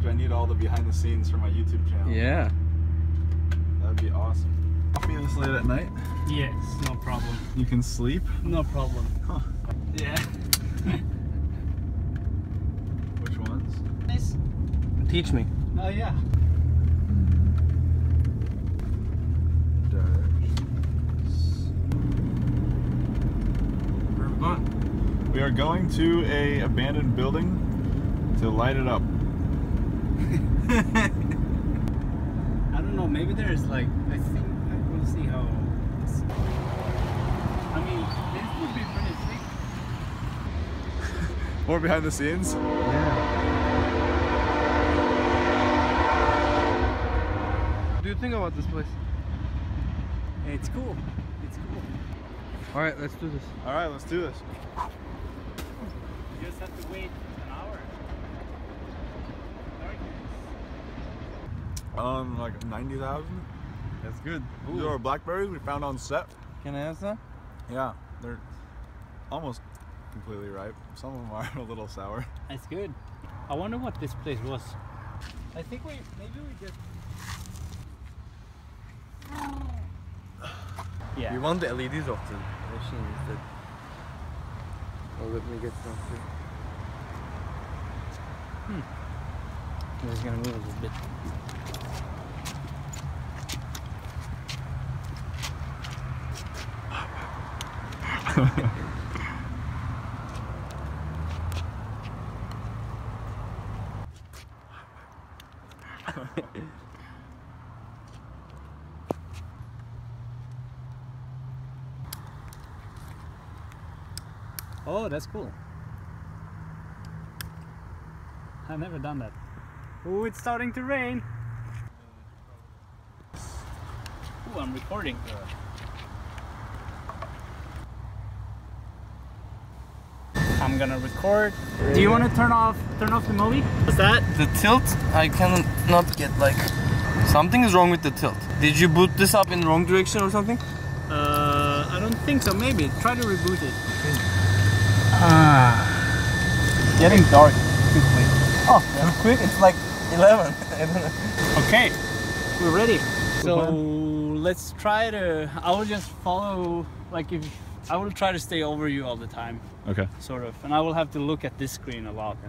footage. I need all the behind the scenes for my YouTube channel. Yeah. That'd be awesome. Coffee this late at night. Yes, no problem. You can sleep. No problem. Huh. Yeah. Which ones? Nice. Teach me. Oh yeah. Where are we going? We are going to a abandoned building to light it up. I don't know. Maybe there's like I think I will see how. It's, I mean, this would be pretty sick. More behind the scenes. Yeah. What do you think about this place? It's cool. It's cool. All right, let's do this. All right, let's do this. You just have to wait Um, like ninety thousand. That's good. These are blackberries we found on set. Can I have some? Yeah, they're almost completely ripe. Some of them are a little sour. That's good. I wonder what this place was. I think we maybe we just. Yeah. We want the LEDs off the machine instead. Oh, let me get some too. I'm just gonna move a little bit. Oh, that's cool. I've never done that. Oh, it's starting to rain. Oh, I'm recording. I'm gonna record. Do you want to turn off turn off the movie? What's that? The tilt, I cannot get like. Something is wrong with the tilt. Did you boot this up in wrong direction or something? Uh, I don't think so. Maybe try to reboot it. Ah, getting dark too quick. Oh, too quick. It's like 11. Okay, we're ready. So let's try to. I will just follow. Like if I will try to stay over you all the time, Okay. sort of, and I will have to look at this screen a lot.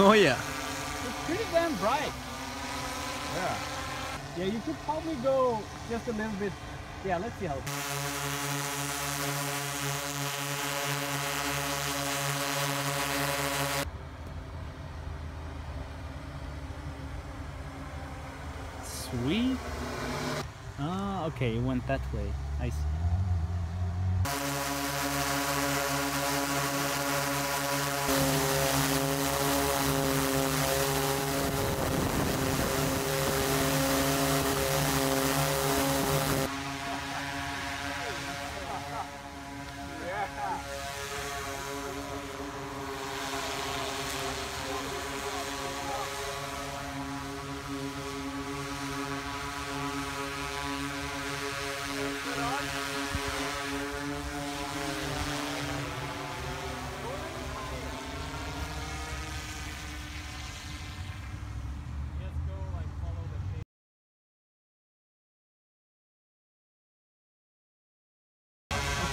oh yeah. It's pretty damn bright. Yeah. Yeah, you could probably go just a little bit. Yeah, let's see how. Sweet. Ah, okay, it went that way. I see.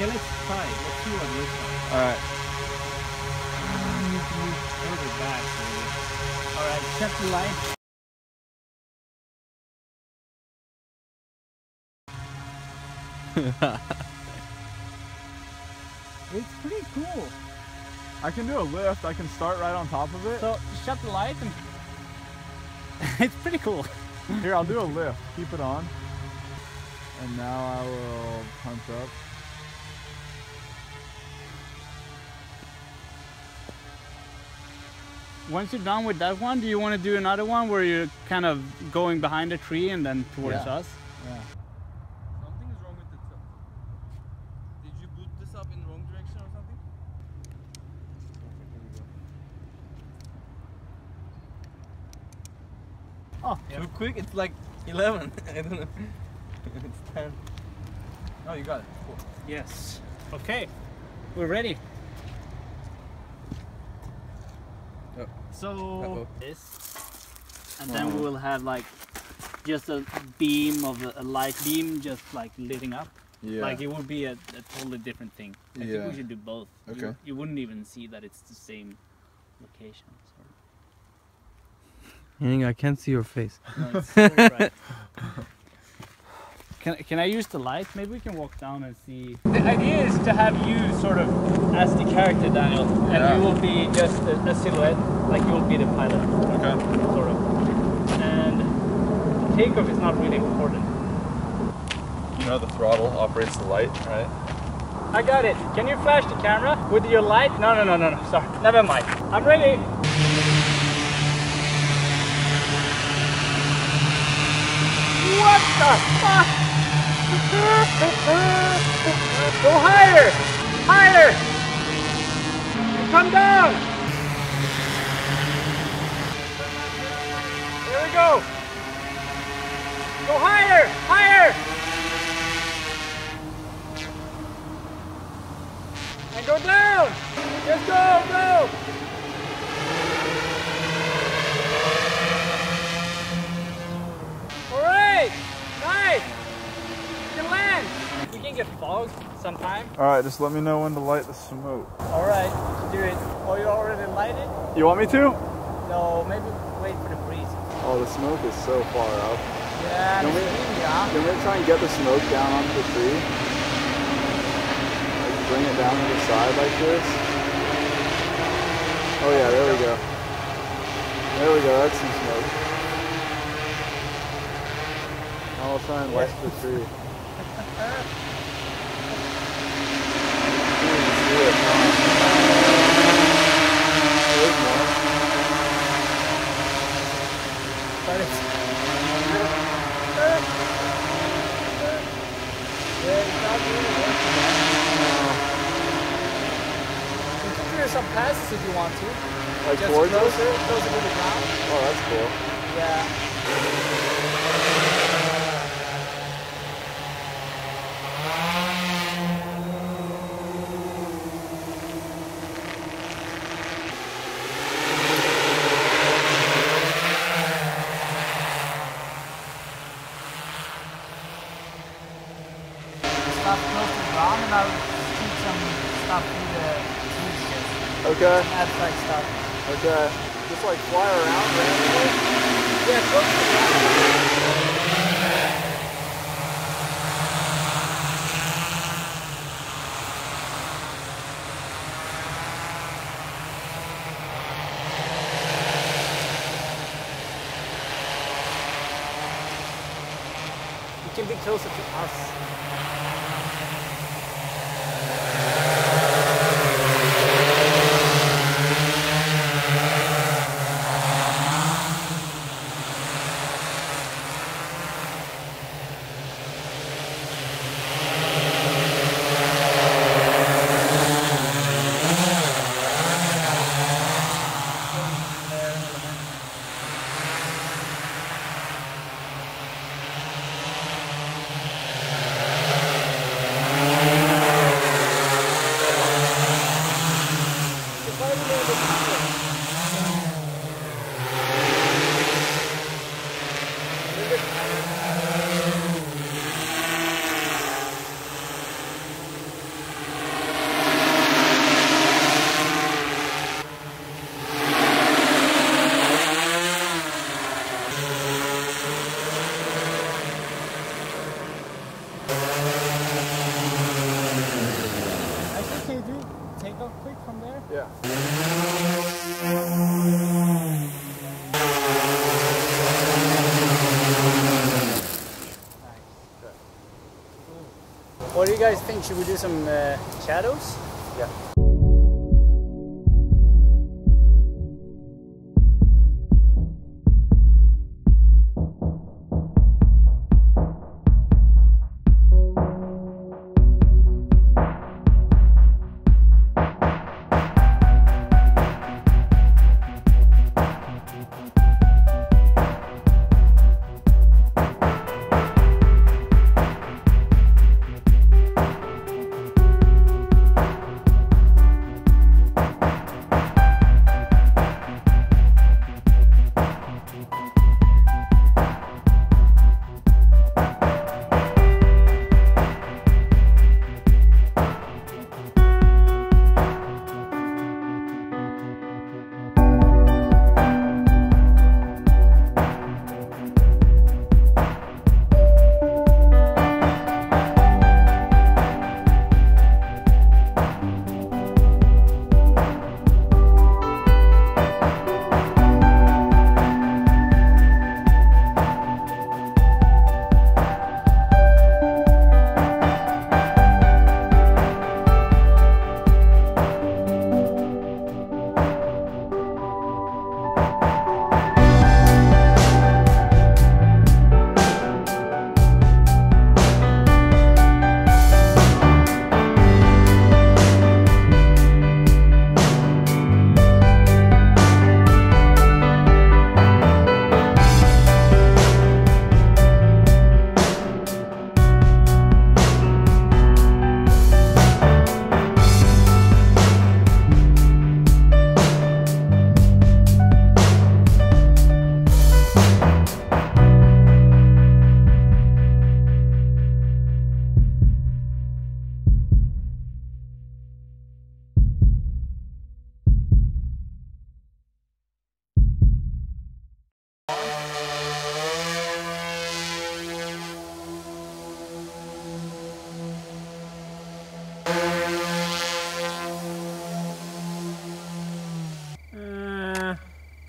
Okay, let's try. it. Let's see what it looks like. All right. I need to move further back. maybe. All right, shut the light. it's pretty cool. I can do a lift. I can start right on top of it. So shut the light and it's pretty cool. Here, I'll do a lift. Keep it on. And now I will punch up. Once you're done with that one, do you want to do another one where you're kind of going behind a tree and then towards Yeah. us? Yeah. Something is wrong with the tilt. Did you boot this up in the wrong direction or something? Oh, yeah. Too quick. It's like 11. I don't know. it's 10. Oh, you got it. Cool. Yes. Okay, we're ready. Oh. So Uh-oh. this, and then we will have like just a beam of a, a light beam, just like lighting up. Yeah. Like it would be a, a totally different thing. I think Yeah. we should do both. You- Okay. You, wouldn't even see that it's the same location. So. Henning, I can't see your face. No, it's very bright. Can, can I use the light? Maybe we can walk down and see. The idea is to have you sort of as the character, Daniel, and Yeah. you will be just a, a silhouette, like you will be the pilot, Okay. sort of. And the takeoff is not really important. You know the throttle operates the light, right? I got it. Can you flash the camera with your light? No, no, no, no, no. Sorry. Never mind. I'm ready. What the fuck? Go higher! Higher! Come down! There we go! Go higher! Higher! And go down! Just go, go! We can get fog sometime. All right, just let me know when to light the smoke. Alright, do it. Oh, you already lighted? You want me to? No, maybe wait for the breeze. Oh, the smoke is so far up. Yeah, Can we- steam, yeah. Can we try and get the smoke down onto the tree? Like bring it down to the side like this? Oh yeah, there we go. There we go, that's some smoke. We'll try and light the tree. Can't even see it. There's more. But it's... Yeah, it's not really working. You can do some passes if you want to. Like Just closer, closer to the ground. Oh, that's cool. Yeah. Stuff close to the ground and I'll shoot some stuff through the trees just Okay, abstract stuff. Okay. Just like fly around randomly? Yeah, close to can be closer to us. Actually, can you do take off quick from there? Yeah. What do you guys think? Should we do some uh, shadows? Yeah.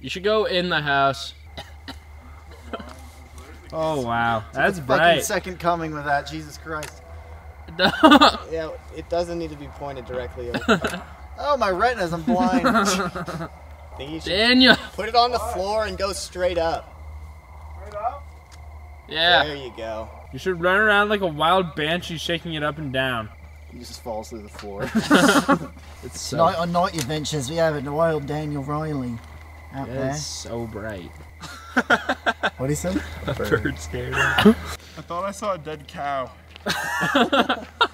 You should go in the house. oh wow, that's Fucking bright. second coming with that, Jesus Christ. Yeah, it doesn't need to be pointed directly. Over. oh, my retinas, I'm blind. I think you should Daniel. put it on the floor and go straight up. Yeah. There you go. You should run around like a wild banshee, shaking it up and down. He just falls through the floor. It's so. Tonight on Night Adventures, we have a wild Daniel Riley out It's so bright. there. What do you say? Bird scared. I thought I saw a dead cow.